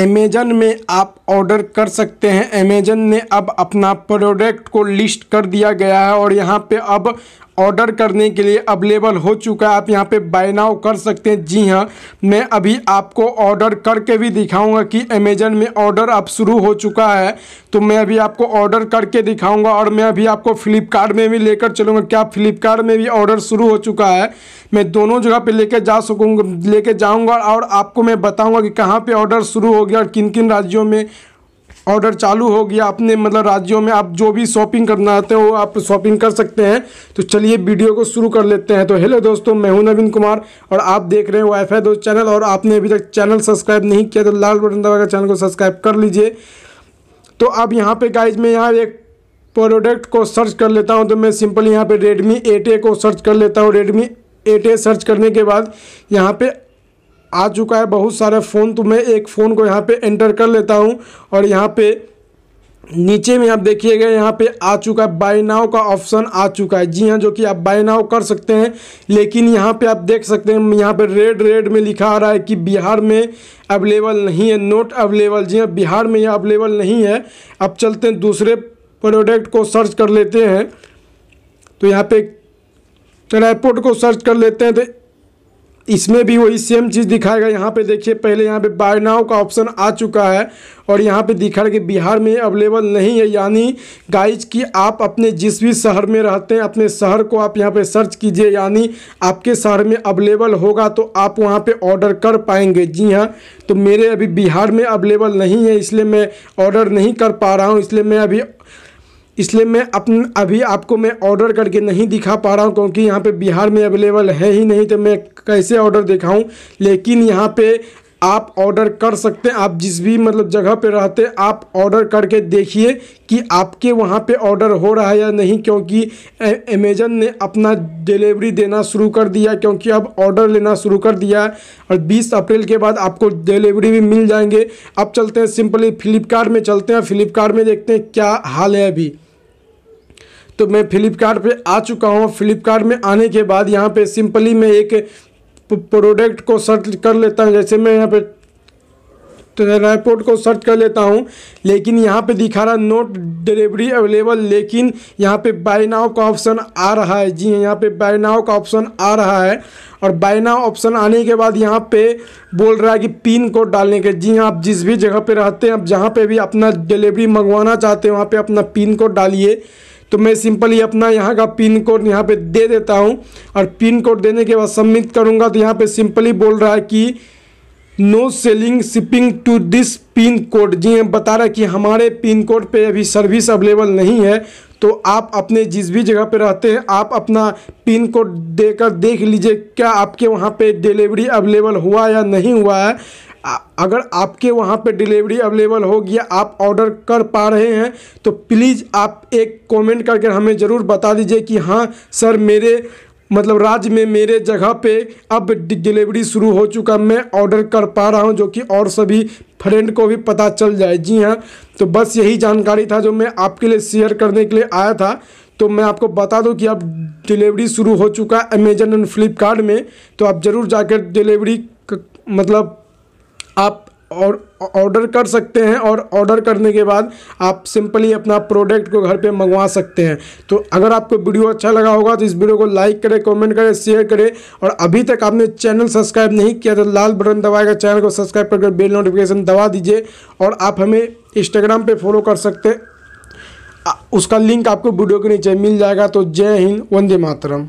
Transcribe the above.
Amazon में आप order कर सकते हैं। अमेजन ने अब अपना प्रोडक्ट को लिस्ट कर दिया गया है और यहाँ पे अब ऑर्डर करने के लिए अवेलेबल हो चुका है। आप यहाँ पे बाय नाउ कर सकते हैं। जी हाँ मैं अभी आपको ऑर्डर करके भी दिखाऊँगा कि अमेजन में ऑर्डर अब शुरू हो चुका है। तो मैं अभी आपको ऑर्डर करके दिखाऊँगा और मैं अभी आपको फ्लिपकार्ट में भी लेकर चलूँगा। क्या फ्लिपकार्ट में भी ऑर्डर शुरू हो चुका है? मैं दोनों जगह पे लेके जा सकूँगा, लेके जाऊँगा और आपको मैं बताऊँगा कि कहाँ पर ऑर्डर शुरू हो गया और किन किन राज्यों में ऑर्डर चालू हो गया। अपने मतलब राज्यों में आप जो भी शॉपिंग करना चाहते हो, आप शॉपिंग कर सकते हैं। तो चलिए वीडियो को शुरू कर लेते हैं। तो हेलो दोस्तों, मैं हूँ नवीन कुमार और आप देख रहे हैं वाईफाई दोस्त चैनल और आपने अभी तक चैनल सब्सक्राइब नहीं किया तो लाल बटन दबाकर चैनल को सब्सक्राइब कर लीजिए। तो अब यहाँ पे गाइज़ मैं यहाँ एक प्रोडक्ट को सर्च कर लेता हूँ तो मैं सिंपल यहाँ पे रेडमी एट ए को सर्च कर लेता हूँ। रेडमी एट ए सर्च करने के बाद यहाँ पे आ चुका है बहुत सारे फ़ोन तो मैं एक फ़ोन को यहाँ पे एंटर कर लेता हूँ और यहाँ पे नीचे में आप देखिएगा यहाँ पे आ चुका है। बाय नाउ का ऑप्शन आ चुका है। जी हाँ जो कि आप बाय नाउ कर सकते हैं, लेकिन यहाँ पे आप देख सकते हैं, यहाँ पे रेड रेड में लिखा आ रहा है कि बिहार में अवेलेबल नहीं है। नोट अवेलेबल जी हाँ बिहार में यह अवेलेबल नहीं है। अब चलते हैं, दूसरे प्रोडक्ट को सर्च कर लेते हैं। तो यहाँ पे ट्राईपोर्ट को सर्च कर लेते हैं तो इसमें भी वही सेम चीज़ दिखाएगा यहाँ पे देखिए, पहले यहाँ पे बाय नाव का ऑप्शन आ चुका है और यहाँ पे दिखा रहा है कि बिहार में अवेलेबल नहीं है। यानी गाइज़ कि आप अपने जिस भी शहर में रहते हैं, अपने शहर को आप यहाँ पे सर्च कीजिए। यानी आपके शहर में अवेलेबल होगा तो आप वहाँ पे ऑर्डर कर पाएँगे। जी हाँ तो मेरे अभी बिहार में अवेलेबल नहीं है, इसलिए मैं ऑर्डर नहीं कर पा रहा हूँ। इसलिए मैं अभी इसलिए मैं अपन, अभी आपको मैं ऑर्डर करके नहीं दिखा पा रहा हूँ, क्योंकि यहाँ पे बिहार में अवेलेबल है ही नहीं तो मैं कैसे ऑर्डर दिखाऊँ? लेकिन यहाँ पे आप ऑर्डर कर सकते हैं। आप जिस भी मतलब जगह पे रहते हैं, आप ऑर्डर करके देखिए कि आपके वहाँ पे ऑर्डर हो रहा है या नहीं, क्योंकि अमेजन ने अपना डिलीवरी देना शुरू कर दिया, क्योंकि अब ऑर्डर लेना शुरू कर दिया और 20 अप्रैल के बाद आपको डिलीवरी भी मिल जाएँगे। अब चलते हैं सिंपली फ्लिपकार्ट में चलते हैं। फ्लिपकार्ट में देखते हैं क्या हाल है अभी। तो मैं फ्लिपकार्ट पे आ चुका हूँ। फ्लिपकार्ट में आने के बाद यहाँ पे सिंपली मैं एक प्रोडक्ट को सर्च कर लेता हूँ। जैसे मैं यहाँ पे रायपोर्ट को सर्च कर लेता हूँ। लेकिन यहाँ पे दिखा रहा नोट डिलीवरी अवेलेबल लेकिन यहाँ पे बाय नाउ का ऑप्शन आ रहा है। जी हाँ यहाँ पे बाय नाउ का ऑप्शन आ रहा है। और बाय नाउ ऑप्शन आने के बाद यहाँ पे बोल रहा है कि पिन कोड डालने के। जी हाँ आप जिस भी जगह पे रहते हैं, आप जहाँ पे भी अपना डिलीवरी मंगवाना चाहते हैं, वहाँ पे अपना पिन कोड डालिए। तो मैं सिंपली अपना यहाँ का पिन कोड यहाँ पे दे देता हूँ और पिन कोड देने के बाद सबमिट करूँगा तो यहाँ पे सिंपली बोल रहा है कि no selling shipping to this pin code. जी हम बता रहे कि हमारे पिन कोड पे अभी सर्विस अवेलेबल नहीं है तो आप अपने जिस भी जगह पे रहते हैं, आप अपना पिन कोड देकर देख लीजिए, क्या आपके वहाँ पे डिलीवरी अवेलेबल हुआ या नहीं हुआ है। अगर आपके वहाँ पे डिलीवरी अवेलेबल हो गया, आप ऑर्डर कर पा रहे हैं तो प्लीज़ आप एक कमेंट करके हमें ज़रूर बता दीजिए कि हाँ सर, मेरे मतलब राज्य में मेरे जगह पे अब डिलीवरी शुरू हो चुका, मैं ऑर्डर कर पा रहा हूँ, जो कि और सभी फ्रेंड को भी पता चल जाए। जी हाँ तो बस यही जानकारी था जो मैं आपके लिए शेयर करने के लिए आया था। तो मैं आपको बता दूँ कि अब डिलीवरी शुरू हो चुका है अमेजन एंड फ्लिपकार्ट में तो आप ज़रूर जाकर डिलीवरी मतलब आप और ऑर्डर कर सकते हैं और ऑर्डर करने के बाद आप सिंपली अपना प्रोडक्ट को घर पे मंगवा सकते हैं। तो अगर आपको वीडियो अच्छा लगा होगा तो इस वीडियो को लाइक करें कमेंट करें शेयर करें और अभी तक आपने चैनल सब्सक्राइब नहीं किया तो लाल बटन दबाएगा चैनल को सब्सक्राइब करके बेल नोटिफिकेशन दबा दीजिए और आप हमें इंस्टाग्राम पर फॉलो कर सकते उसका लिंक आपको वीडियो के नीचे मिल जाएगा। तो जय हिंद, वंदे मातरम।